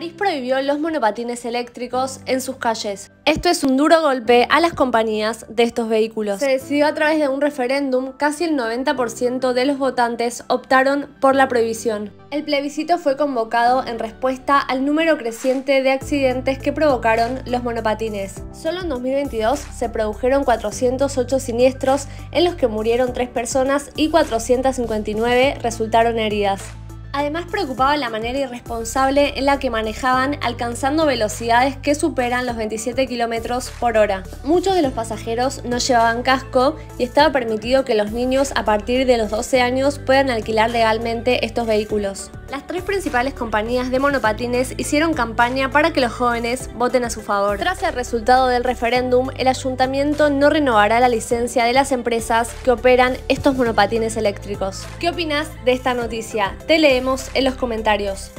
París prohibió los monopatines eléctricos en sus calles. Esto es un duro golpe a las compañías de estos vehículos. Se decidió a través de un referéndum, casi el 90% de los votantes optaron por la prohibición. El plebiscito fue convocado en respuesta al número creciente de accidentes que provocaron los monopatines. Solo en 2022 se produjeron 408 siniestros en los que murieron 3 personas y 459 resultaron heridas. Además preocupaba la manera irresponsable en la que manejaban alcanzando velocidades que superan los 27 km por hora. Muchos de los pasajeros no llevaban casco y estaba permitido que los niños a partir de los 12 años puedan alquilar legalmente estos vehículos. Las tres principales compañías de monopatines hicieron campaña para que los jóvenes voten a su favor. Tras el resultado del referéndum, el ayuntamiento no renovará la licencia de las empresas que operan estos monopatines eléctricos. ¿Qué opinas de esta noticia? Te en los comentarios.